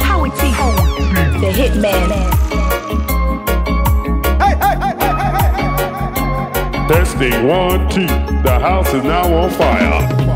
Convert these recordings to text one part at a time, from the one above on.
Howie the hitman. Hey, hey, hey, Testing one, two. The house is now on fire.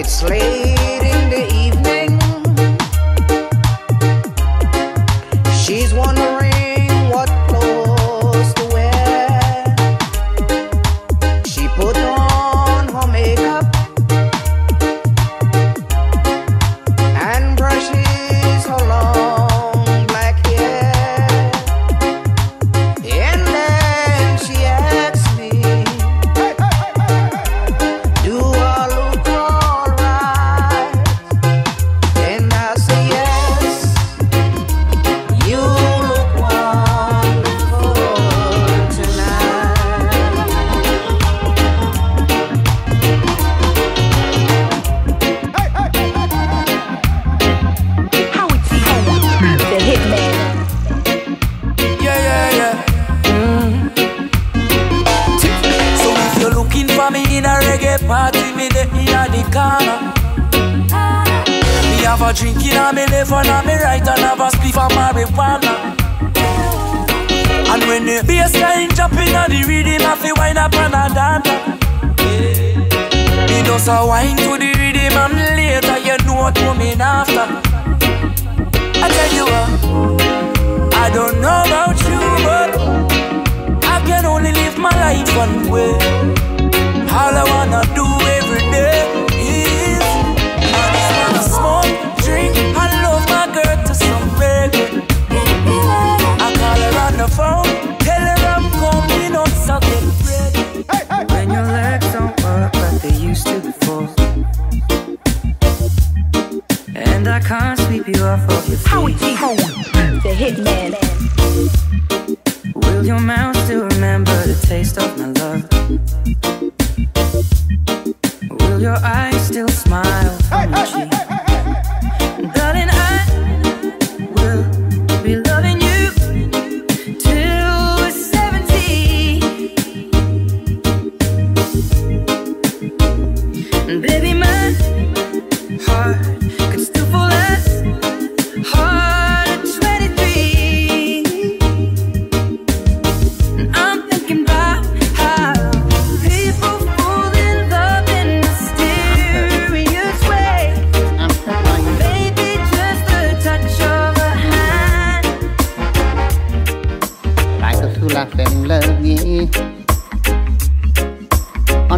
It's late. Bassline jumping on the rhythm, I feel wind up on a dance. Me just a wine to the rhythm, and later you know what coming after. I tell you what, I don't know about you, but I can only live my life one way. All I wanna do every day.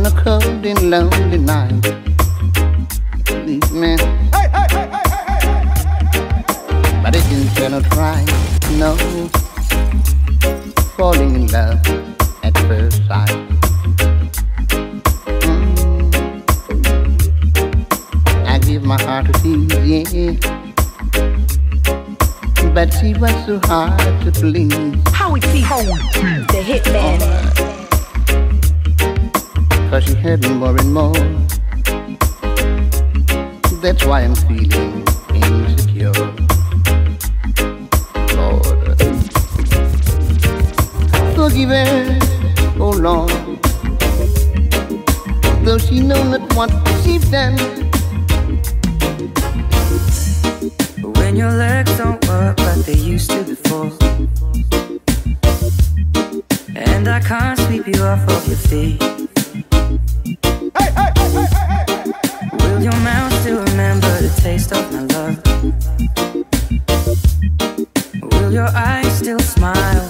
on a cold and lonely night. Man. Hey, hey, hey, but it try, no. Falling in love at first sight. I give my heart to thee. But she was so hard to please. How it feels, the hitman. Oh. 'Cause she hurt me more and more. That's why I'm feeling insecure. Lord, forgive her, oh Lord, though she know not what she's done. When your legs don't work like they used to before. And I can't sweep you off of your feet your mouth to remember the taste of my love? Will your eyes still smile?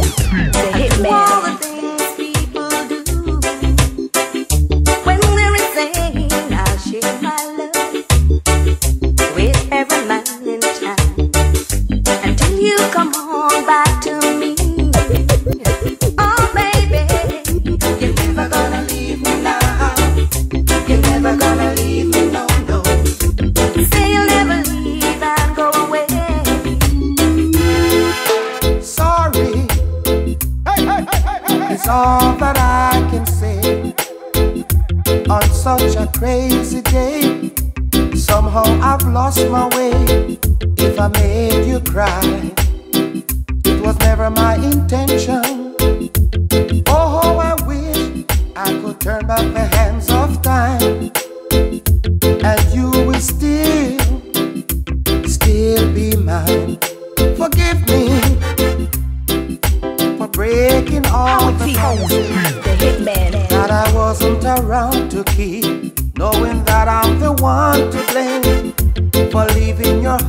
the hitman. próxima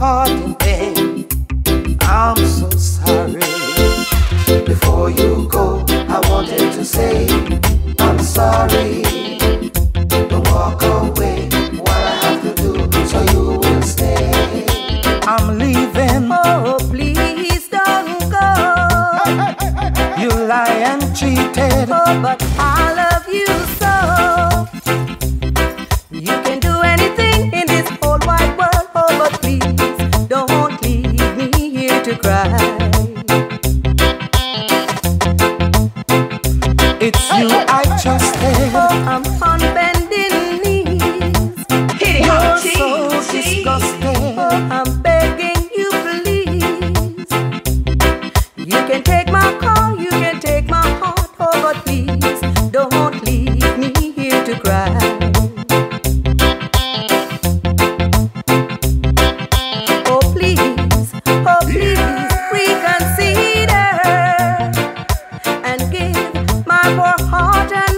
important thing. I'm so sorry. Before you go, I wanted to say, I'm sorry. Don't walk away. What I have to do so you will stay. I'm leaving. Oh, please don't go. You lie and cheated. Oh, but I love cry. It's you I trusted. harder